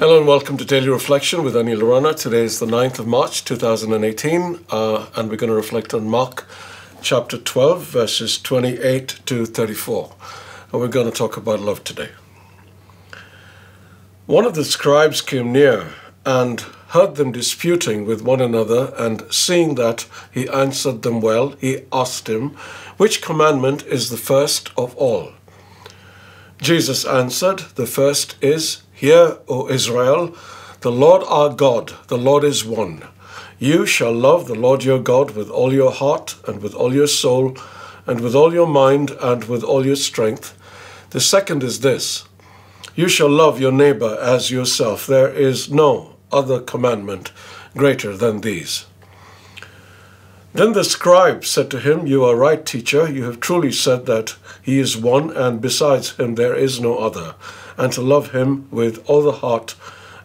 Hello and welcome to Daily Reflection with Aneel Aranha. Today is the 9th of March 2018, uh, and we're going to reflect on Mark chapter 12, verses 28 to 34. And we're going to talk about love today. One of the scribes came near and heard them disputing with one another, and seeing that he answered them well, he asked him, Which commandment is the first of all? Jesus answered, The first is, Hear, O Israel, the Lord our God, the Lord is one. You shall love the Lord your God with all your heart, and with all your soul, and with all your mind, and with all your strength. The second is this You shall love your neighbor as yourself. There is no other commandment greater than these. Then the scribe said to him, You are right, teacher. You have truly said that he is one, and besides him there is no other. And to love him with all the heart,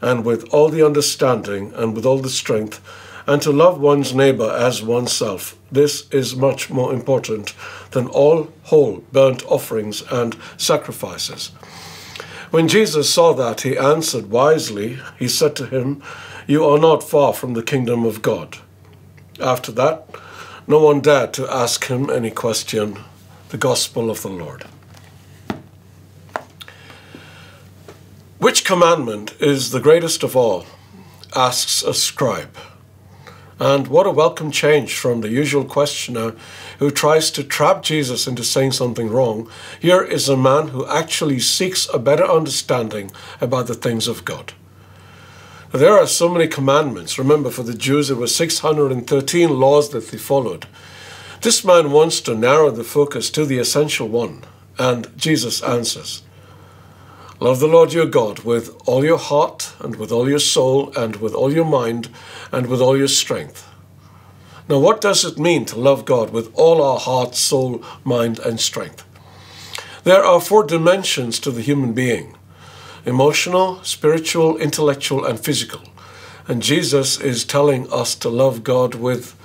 and with all the understanding, and with all the strength, and to love one's neighbor as oneself. This is much more important than all whole burnt offerings and sacrifices. When Jesus saw that, he answered wisely. He said to him, You are not far from the kingdom of God. After that, no one dared to ask him any question. The Gospel of the Lord. Which commandment is the greatest of all? asks a scribe. And what a welcome change from the usual questioner who tries to trap Jesus into saying something wrong. Here is a man who actually seeks a better understanding about the things of God. There are so many commandments. Remember, for the Jews, there were 613 laws that they followed. This man wants to narrow the focus to the essential one, and Jesus answers Love the Lord your God with all your heart, and with all your soul, and with all your mind, and with all your strength. Now, what does it mean to love God with all our heart, soul, mind, and strength? There are four dimensions to the human being emotional, spiritual, intellectual, and physical. And Jesus is telling us to love God with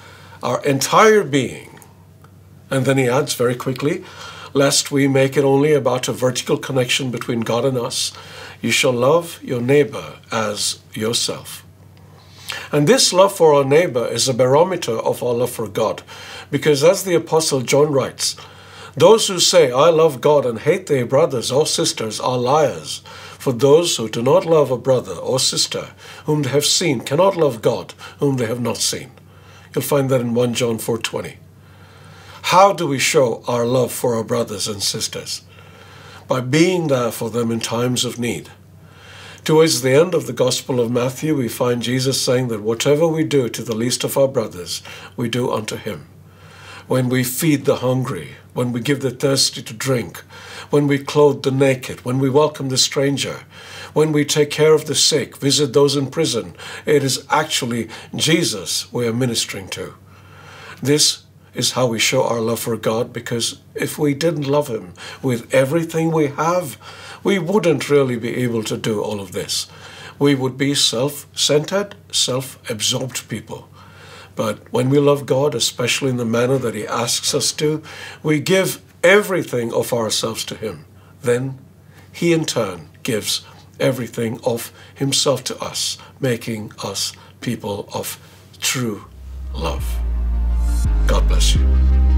our entire being. And then he adds very quickly, lest we make it only about a vertical connection between God and us, you shall love your neighbor as yourself. And this love for our neighbor is a barometer of our love for God. Because as the Apostle John writes, those who say, I love God and hate their brothers or sisters are liars. For those who do not love a brother or sister whom they have seen cannot love God whom they have not seen. You'll find that in 1 John 4.20. How do we show our love for our brothers and sisters? By being there for them in times of need. Towards the end of the Gospel of Matthew, we find Jesus saying that whatever we do to the least of our brothers, we do unto him. When we feed the hungry, when we give the thirsty to drink, when we clothe the naked, when we welcome the stranger, when we take care of the sick, visit those in prison, it is actually Jesus we are ministering to. This is how we show our love for God because if we didn't love Him with everything we have, we wouldn't really be able to do all of this. We would be self centered, self absorbed people. But when we love God, especially in the manner that He asks us to, we give everything of ourselves to Him. Then He in turn gives everything of Himself to us, making us people of true love. God bless you.